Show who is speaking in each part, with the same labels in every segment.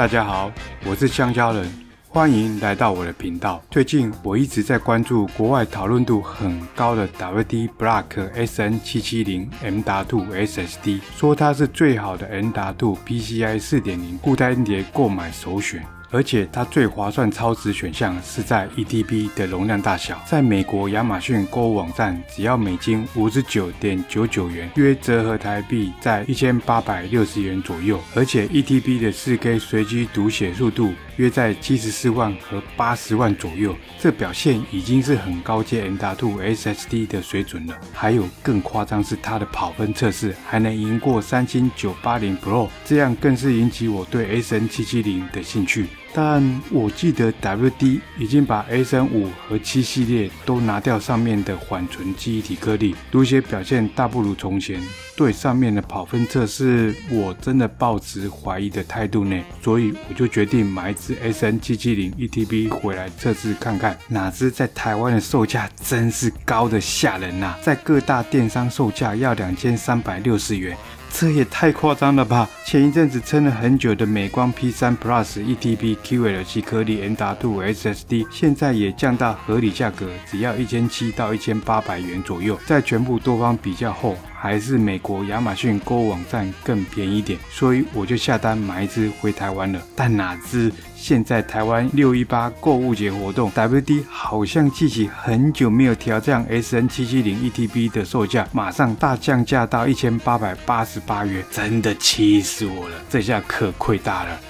Speaker 1: 大家好，我是香蕉人，欢迎来到我的频道。最近我一直在关注国外讨论度很高的 WD Black SN770 M.2 SSD，说它是最好的 M.2 PCI 4.0固态硬碟购买首选。而且它最划算超值选项是在 E T B 的容量大小，在美国亚马逊购物网站只要美金五十九点九九元，约折合台币在一千八百六十元左右。而且 E T B 的四 K 随机读写速度约在七十四万和八十万左右，这表现已经是很高阶 M.2 S S D 的水准了。还有更夸张是它的跑分测试还能赢过三星九八零 Pro，这样更是引起我对 S N 七七零的兴趣。但我记得 WD 已经把 S N 五和七系列都拿掉上面的缓存记忆体颗粒，读写表现大不如从前。对上面的跑分测试，我真的抱持怀疑的态度呢，所以我就决定买一支 S N 七七零 E T B 回来测试看看。哪知在台湾的售价真是高的吓人呐，在各大电商售价要两千三百六十元。这也太夸张了吧！前一阵子撑了很久的美光 P3 Plus ETB QLC 颗粒 M.2 SSD，现在也降到合理价格，只要一千七到一千八百元左右。在全部多方比较后，还是美国亚马逊购物网站更便宜点，所以我就下单买一支回台湾了。但哪知现在台湾六一八购物节活动，WD 好像记起很久没有调降 SN 七七零 ETB 的售价，马上大降价到一千八百八十八元，真的气死我了！这下可亏大了，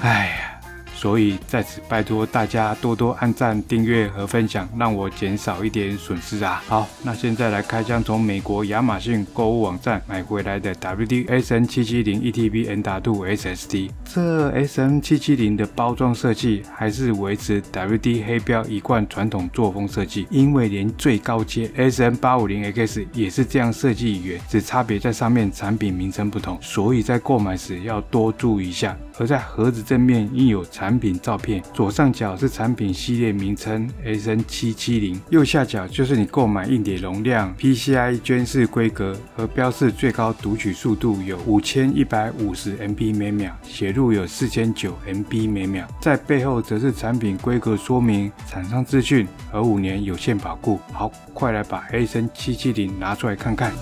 Speaker 1: 哎呀！所以在此拜托大家多多按赞、订阅和分享，让我减少一点损失啊！好，那现在来开箱从美国亚马逊购物网站买回来的 WD SN770 ETB M.2 SSD。这 SN770 的包装设计还是维持 WD 黑标一贯传统作风设计，因为连最高阶 SN850X 也是这样设计语言，只差别在上面产品名称不同，所以在购买时要多注意一下。而在盒子正面印有产产品照片，左上角是产品系列名称 SN770，右下角就是你购买硬碟容量、PCI 捐式规格和标示最高读取速度有五千一百五十 MB 每秒，写入有四千九 MB 每秒。在背后则是产品规格说明、厂商资讯和五年有限保固。好，快来把 SN770 拿出来看看。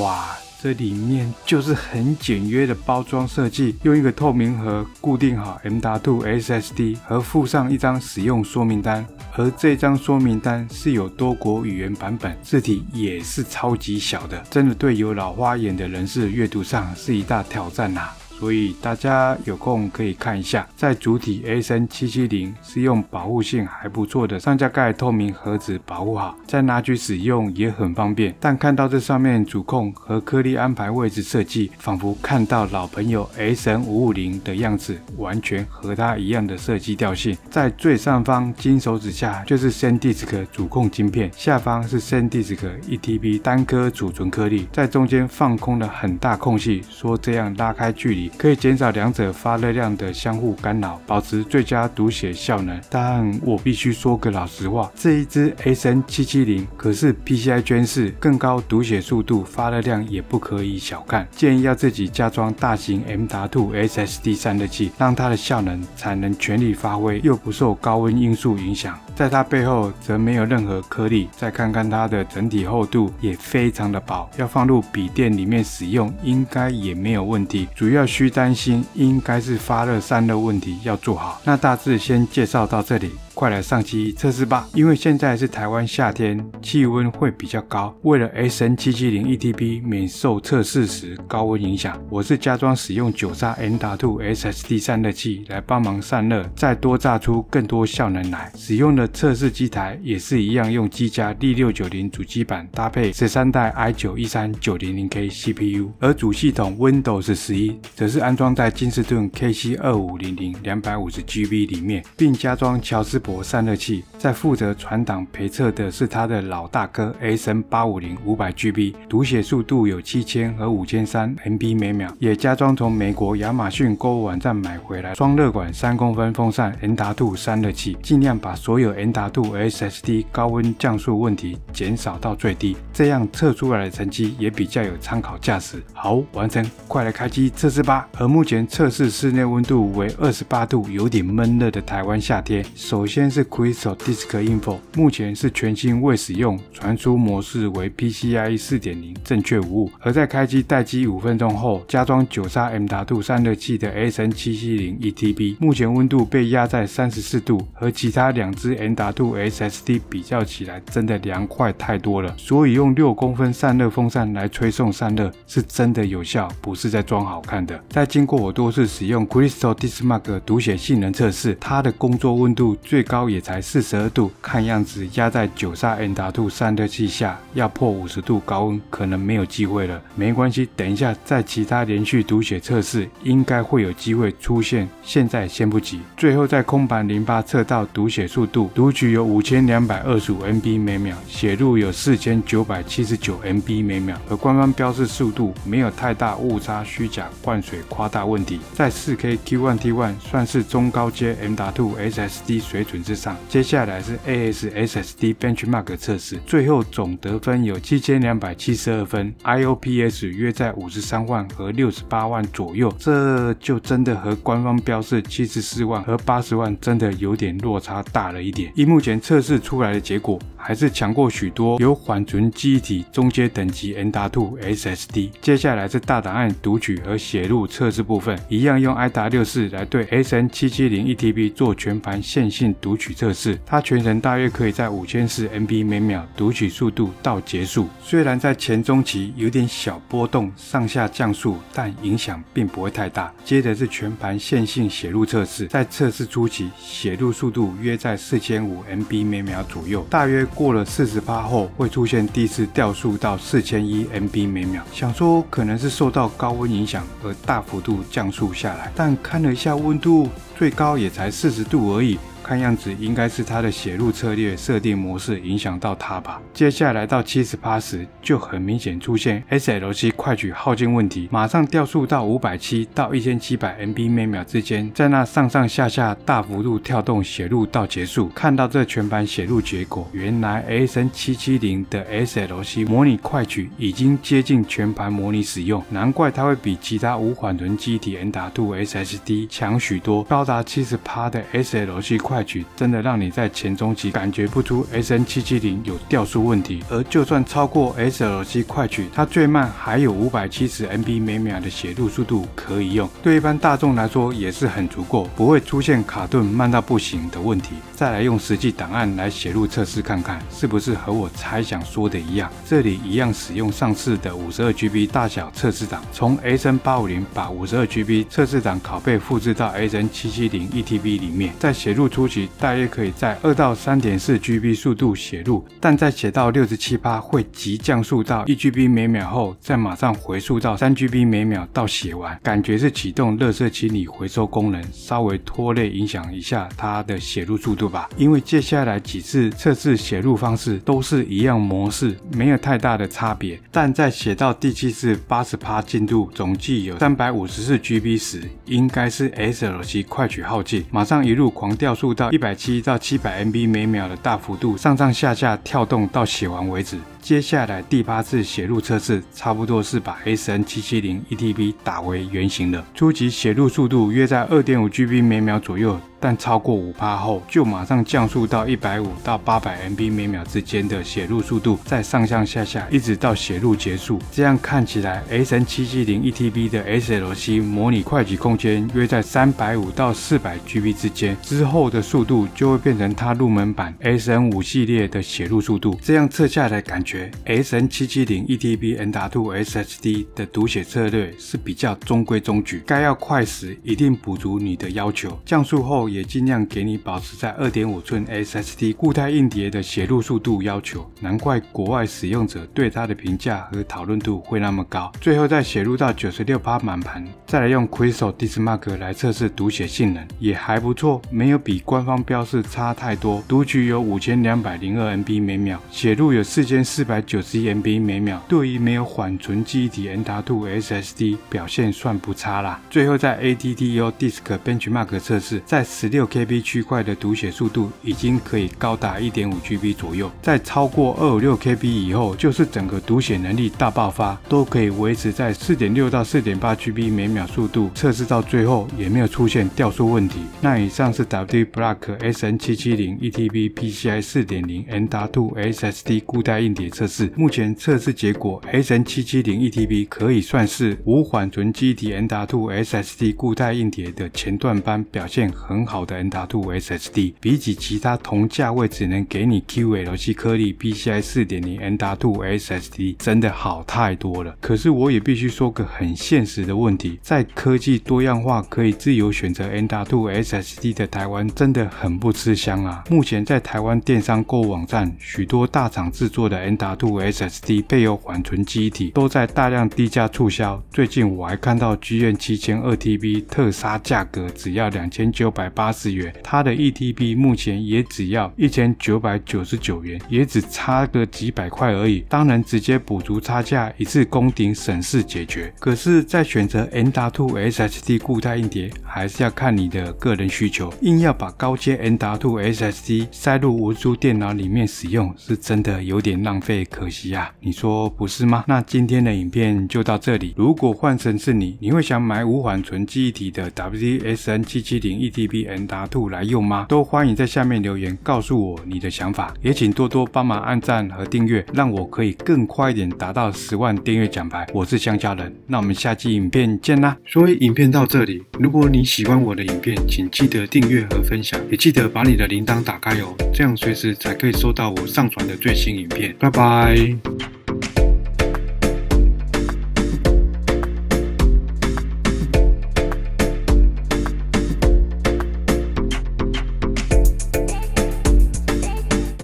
Speaker 1: 哇！这里面就是很简约的包装设计，用一个透明盒固定好 M.2 SSD，和附上一张使用说明单。而这张说明单是有多国语言版本，字体也是超级小的，真的对有老花眼的人士阅读上是一大挑战呐。所以大家有空可以看一下，在主体 AN770 是用保护性还不错的上下盖透明盒子保护好，再拿去使用也很方便。但看到这上面主控和颗粒安排位置设计，仿佛看到老朋友 SN550 的样子，完全和它一样的设计调性。在最上方金手指下就是 SanDisk 主控晶片，下方是 SanDisk ETB 单颗储存颗粒，在中间放空了很大空隙，说这样拉开距离。可以减少两者发热量的相互干扰，保持最佳读写效能。但我必须说个老实话，这一支 SN770 可是 PCI 捐式，更高读写速度，发热量也不可以小看。建议要自己加装大型 M.2 SSD 散热器，让它的效能才能全力发挥，又不受高温因素影响。在它背后则没有任何颗粒。再看看它的整体厚度，也非常的薄，要放入笔电里面使用，应该也没有问题。主要需担心应该是发热散热问题，要做好。那大致先介绍到这里。快来上机测试吧！因为现在是台湾夏天，气温会比较高。为了 SN770 ETB 免受测试时高温影响，我是加装使用九砂 M.2 SSD 散热器来帮忙散热，再多榨出更多效能来。使用的测试机台也是一样，用机加 D690 主机板搭配十三代 i9-13900K CPU，而主系统 Windows 十一则是安装在金士顿 KC2500 两百五十 GB 里面，并加装乔斯。散热器，在负责传档陪测的是他的老大哥 ASN 八五零五百 GB，读写速度有七千和五千三 MB 每秒，也加装从美国亚马逊购物网站买回来双热管三公分风扇 N 达度散热器，尽量把所有 N 达度 SSD 高温降速问题减少到最低，这样测出来的成绩也比较有参考价值。好，完成，快来开机测试吧。而目前测试室内温度为二十八度，有点闷热的台湾夏天，首先先是 Crystal Disk Info，目前是全新未使用，传输模式为 PCIe 四点零，正确无误。而在开机待机五分钟后，加装九砂 M 达度散热器的 SN 七七零 ETB，目前温度被压在三十四度，和其他两只 N 达度 SSD 比较起来，真的凉快太多了。所以用六公分散热风扇来吹送散热，是真的有效，不是在装好看的。在经过我多次使用 Crystal Diskmark 读写性能测试，它的工作温度最高也才四十二度，看样子压在九砂 N 达度散热器下，要破五十度高温可能没有机会了。没关系，等一下在其他连续读写测试应该会有机会出现，现在先不急。最后在空盘零八测到读写速度，读取有五千两百二十五 MB 每秒，写入有四千九百七十九 MB 每秒，和官方标示速度没有太大误差、虚假灌水、夸大问题，在四 K Q1T1 算是中高阶 M.2 SSD 水准之上。接下来是 AS SSD Benchmark 测试，最后总得分有七千两百七十二分，IOPS 约在五十三万和六十八万左右，这就真的和官方标示七十四万和八十万真的有点落差大了一点。以目前测试出来的结果，还是强过许多有缓存记忆体中阶等级 N D A Two SSD。接下来是大档案读取和写入测试部分，一样用 IW4 来对 SN770 ETB 做全盘线性读取测试，它全程大约可以在五千四 MB 每秒读取速度到结束。虽然在前中期有点小波动，上下降速，但影响并不会太大。接着是全盘线性写入测试，在测试初期写入速度约在四千五 MB 每秒左右，大约过了四十八后会出现第一次掉速到四千一 MB 每秒。想说可能是受到高温影响而大幅度降速下来，但看了一下温度，最高也才四十度而已。看样子应该是它的写入策略设定模式影响到它吧。接下来到七十八时，就很明显出现 SLC 快取耗尽问题，马上掉速到五百七到一千七百 MB 每秒之间，在那上上下下大幅度跳动写入到结束。看到这全盘写入结果，原来 SN 七七零的 SLC 模拟快取已经接近全盘模拟使用，难怪它会比其他无缓存机体 N.2 SSD 强许多，高达七十趴的 SLC 快取。真的让你在前中期感觉不出 S N 七七零有掉速问题，而就算超过 S L C 快取，它最慢还有五百七十 M B 每秒的写入速度可以用，对一般大众来说也是很足够，不会出现卡顿慢到不行的问题。再来用实际档案来写入测试看看，是不是和我猜想说的一样？这里一样使用上次的五十二 G B 大小测试档，从 S N 八五零把五十二 G B 测试档拷贝复制到 S N 七七零 E T B 里面，再写入出初期大约可以在二到三点四 GB 速度写入，但在写到六十七趴会急降速到一 GB 每秒后，再马上回速到三 GB 每秒到写完，感觉是启动热色清理回收功能，稍微拖累影响一下它的写入速度吧。因为接下来几次测试写入方式都是一样模式，没有太大的差别。但在写到第七次八十趴进度，总计有三百五十四 GB 时，应该是 SLC 快取耗尽，马上一路狂掉速到一百。七到七百 MB 每秒的大幅度上上下下跳动到写完为止。接下来第八次写入测试，差不多是把 SN 七七零 ETB 打回原形了。初级写入速度约在二点五 GB 每秒左右。但超过五帕后，就马上降速到一百五到八百 MB 每秒之间的写入速度，再上上下下，一直到写入结束。这样看起来，SN 七七零 ETB 的 SLC 模拟快取空间约在三百五到四百 GB 之间，之后的速度就会变成它入门版 SN 五系列的写入速度。这样测下来，感觉 SN 七七零 ETB N.2 SSD 的读写策略是比较中规中矩，该要快时一定补足你的要求，降速后。也尽量给你保持在二点五寸 SSD 固态硬碟的写入速度要求，难怪国外使用者对它的评价和讨论度会那么高。最后再写入到九十六趴满盘，再来用 Crystal Diskmark 来测试读写性能，也还不错，没有比官方标示差太多。读取有五千两百零二 MB 每秒，写入有四千四四百九十一 MB 每秒，对于没有缓存记忆体 M.2 SSD 表现算不差啦。最后在 ATTO Disk Benchmark 测试，在十六 KB 区块的读写速度已经可以高达一点五 GB 左右，在超过二五六 KB 以后，就是整个读写能力大爆发，都可以维持在四点六到四点八 GB 每秒速度。测试到最后也没有出现掉速问题。那以上是 W Block SN 七七零 ETB PCI 四点零 M.2 SSD 固态硬碟测试。目前测试结果，SN 七七零 ETB 可以算是无缓存机体 M.2 SSD 固态硬碟的前段班表现很好的 M.2 SSD。比起其他同价位只能给你 QLC 颗粒 PCI 四点零 M.2 SSD，真的好太多了。可是我也必须说个很现实的问题，在科技多样化可以自由选择 M.2 SSD 的台湾，真的很不吃香啊！目前在台湾电商购物网站，许多大厂制作的 N M.2 SSD 配有缓存机体，都在大量低价促销。最近我还看到 GN 七千二 TB 特杀价格只要两千九百八十元，它的 E TB 目前也只要一千九百九十九元，也只差个几百块而已。当然，直接补足差价，一次攻顶省事解决。可是，在选择 M.2 SSD 固态硬碟，还是要看你的个人需求。硬要把高阶 M.2 SSD 塞入文书电脑里面使用，是真的有点浪费，可惜啊！你说不是吗？那今天的影片就到这里。如果换成是你，你会想买无缓存记忆体的 WSN 七七零 ETB M.2 来用吗？都欢迎在下面留言告诉我你的想法，也请多多帮忙按赞和订阅，让我可以更快一点达到十万订阅奖牌。我是香蕉人，那我们下期影片见啦！所以影片到这里，如果你喜欢我的影片，请记得订阅和分享，也记得把你的铃铛打开哦，这样随时才可以收到我上传的最新影片。拜拜。Bye.